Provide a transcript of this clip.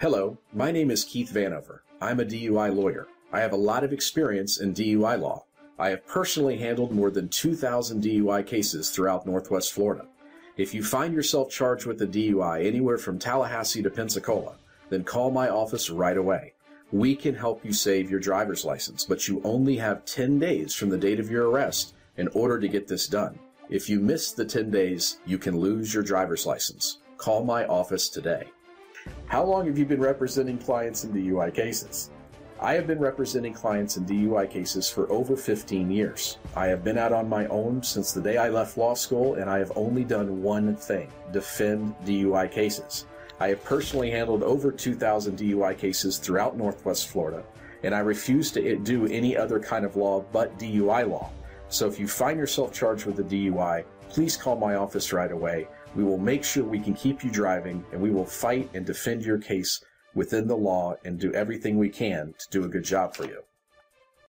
Hello, my name is Keith Vanover. I'm a DUI lawyer. I have a lot of experience in DUI law. I have personally handled more than 2,000 DUI cases throughout Northwest Florida. If you find yourself charged with a DUI anywhere from Tallahassee to Pensacola, then call my office right away. We can help you save your driver's license, but you only have 10 days from the date of your arrest in order to get this done. If you miss the 10 days, you can lose your driver's license. Call my office today. How long have you been representing clients in DUI cases? I have been representing clients in DUI cases for over 15 years. I have been out on my own since the day I left law school, and I have only done one thing defend DUI cases. I have personally handled over 2,000 DUI cases throughout Northwest Florida, and I refuse to do any other kind of law but DUI law. So if you find yourself charged with a DUI, please call my office right away. We will make sure we can keep you driving and we will fight and defend your case within the law and do everything we can to do a good job for you.